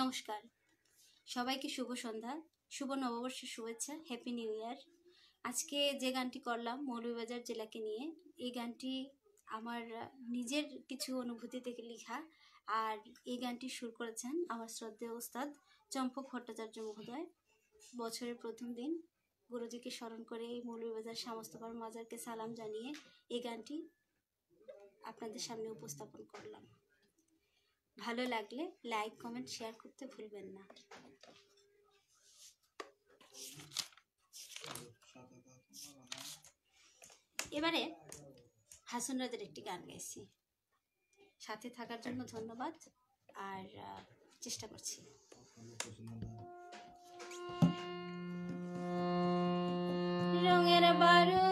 নমস্কার। সবাইকে শুভ সন্ধ্যা, শুভ নববর্ষের শুভেচ্ছা হ্যাপি নিউ ইয়ার আজকে যে গানটি করলাম, মৌলভীবাজার জেলাকে নিয়ে, এই গানটি আমার নিজের কিছু অনুভূতি থেকে লেখা, আর এই গানটি সুর করেছেন আমার শ্রদ্ধেয় ওস্তাদ চম্পক ভট্টাচার্য মহোদয়। বছরের প্রথম দিন, গুরুজিকে স্মরণ করে এই মৌলভীবাজার সমস্তবার মাজারকে সালাম জানিয়ে এই গানটি আপনাদের সামনে উপস্থাপন করলাম। ভালো লাগলে লাইক কমেন্ট শেয়ার করতে ভুলবেন না। এবারে হাসন রাজের একটি গান গাইছি। সাথে থাকার জন্য ধন্যবাদ আর চেষ্টা করছি। রঙের বারুই